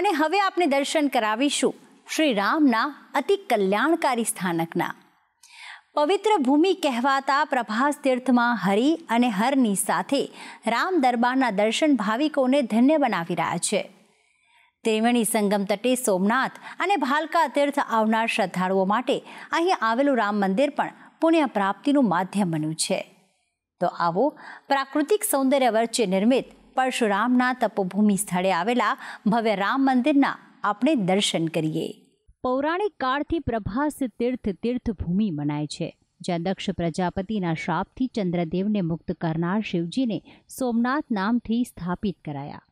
અને હવે આપણે દર્શન કરાવીશું શ્રી રામના અતિ કલ્યાણકારી સ્થાનકના. પવિત્ર ભૂમિ કહેવાતા પ્રભાસ તીર્થમાં હરિ અને હરની સાથે રામ દરબારના દર્શન ભાવિકોને ધન્ય બનાવી રહ્યા છે. ત્રિવેણી સંગમ તટે સોમનાથ અને ભાલકા તીર્થ આવનાર શ્રદ્ધાળુઓ માટે અહીં આવેલું રામ મંદિર પણ પુણ્ય પ્રાપ્તિનું માધ્યમ બન્યું છે. તો આવો પ્રાકૃતિક સૌંદર્ય વચ્ચે નિર્મિત પરશુરામના તપોભૂમિ સ્થળે આવેલા ભવ્ય રામ મંદિરના આપણે દર્શન કરીએ. પૌરાણિક કાળથી પ્રભાસ તીર્થ તીર્થભૂમિ મનાય છે, જ્યાં દક્ષ પ્રજાપતિના શ્રાપથી ચંદ્રદેવને મુક્ત કરનાર શિવજીને સોમનાથ નામથી સ્થાપિત કરાયા.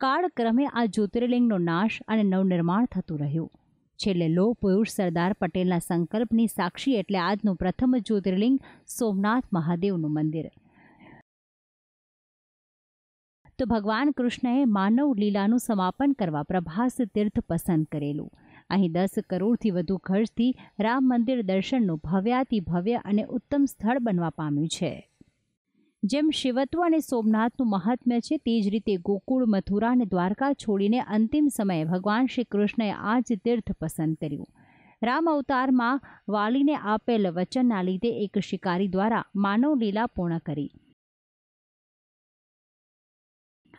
કાળક્રમે આ જ્યોતિર્લિંગનો નાશ અને નવનિર્માણ થતું રહ્યું. છેલ્લે લો પુરુષ સરદાર પટેલના સંકલ્પની સાક્ષી એટલે આજનું પ્રથમ જ્યોતિર્લિંગ સોમનાથ મહાદેવનું મંદિર. તો ભગવાન કૃષ્ણએ માનવ લીલાનું સમાપન કરવા પ્રભાસ તીર્થ પસંદ કરેલું. અહીં દસ કરોડથી વધુ ખર્ચથી રામ મંદિર દર્શનનું ભવ્યાતિ ભવ્ય અને ઉત્તમ સ્થળ બનવા પામ્યું છે. જેમ શિવત્વ અને સોમનાથનું મહાત્મ્ય છે, તે જ રીતે ગોકુળ, મથુરા અને દ્વારકા છોડીને અંતિમ સમયે ભગવાન શ્રી કૃષ્ણએ આ જ તીર્થ પસંદ કર્યું. રામ અવતારમાં વાલીને આપેલ વચનના લીધે એક શિકારી દ્વારા માનવ લીલા પૂર્ણ કરી.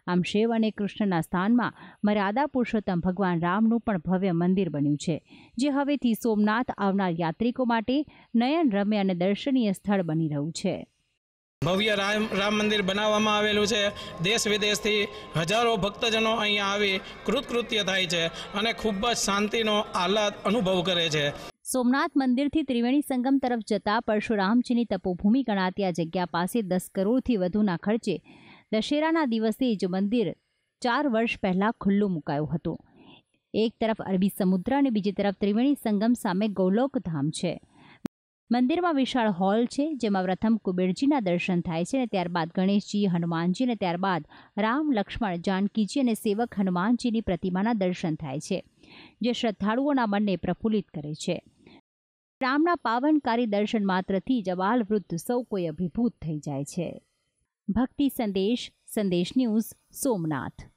આમ શિવ અને કૃષ્ણના સ્થાનમાં મર્યાદા પુરુષોત્તમ ભગવાન રામનું પણ ભવ્ય મંદિર બન્યું છે જે હવેથી સોમનાથ આવનાર યાત્રિકો માટે નયન રમ્ય અને દર્શનીય સ્થળ બની રહ્યું છે. ભવ્ય રામ રામ મંદિર બનાવવામાં આવેલું છે. દેશ વિદેશથી હજારો ભક્તજનો અહીંયા આવી કૃતકૃત્ય થાય છે અને ખૂબ જ શાંતિનો આહલાદ અનુભવ કરે છે. સોમનાથ મંદિરથી ત્રિવેણી સંગમ તરફ જતા પરશુરામજીની તપોભૂમિ ગણાતી આ જગ્યા પાસે દસ કરોડથી વધુના ખર્ચે દશેરાના દિવસે જ મંદિર ચાર વર્ષ પહેલાં ખુલ્લું મુકાયું હતું. એક તરફ અરબી સમુદ્ર અને બીજી તરફ ત્રિવેણી સંગમ સામે ગૌલોક ધામ છે. મંદિરમાં વિશાળ હોલ છે, જેમાં પ્રથમ કુબેરજીના દર્શન થાય છે અને ત્યારબાદ ગણેશજી, હનુમાનજી અને ત્યારબાદ રામ, લક્ષ્મણ, જાનકીજી અને સેવક હનુમાનજીની પ્રતિમાના દર્શન થાય છે, જે શ્રદ્ધાળુઓના મનને પ્રફુલ્લિત કરે છે. રામના પાવનકારી દર્શન માત્રથી જ વૃદ્ધ સૌ કોઈ અભિભૂત થઈ જાય છે. ભક્તિ સંદેશ સંદેશ ન્યૂઝ સોમનાથ.